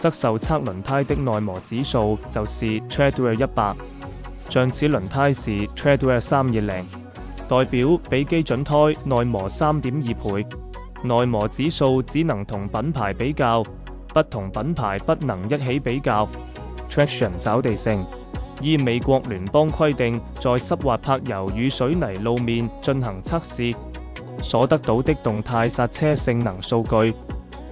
则受测轮胎的耐磨指数就是 Treadwear 一百，像此轮胎是 Treadwear 三二零，代表比基准胎耐磨三点二倍。耐磨指数只能同品牌比较，不同品牌不能一起比较。Traction 找地性，依美国联邦规定，在湿滑柏油与水泥路面进行测试，所得到的动态刹车性能数据。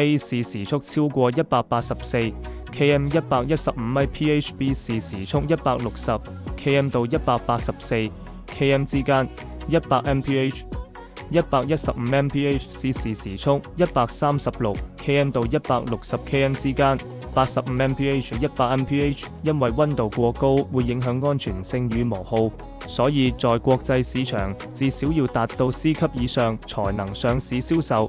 A 视时速超过一百八十四 km，一百一十五米 phb 视时速一百六十 km 到一百八十四 km 之间一百 mph，一百一十五 mph 视视时速一百三十六 km 到一百六十 km 之间八十五 mph 一百 mph，因为温度过高会影响安全性与磨耗，所以在国际市场至少要达到 C 级以上才能上市销售。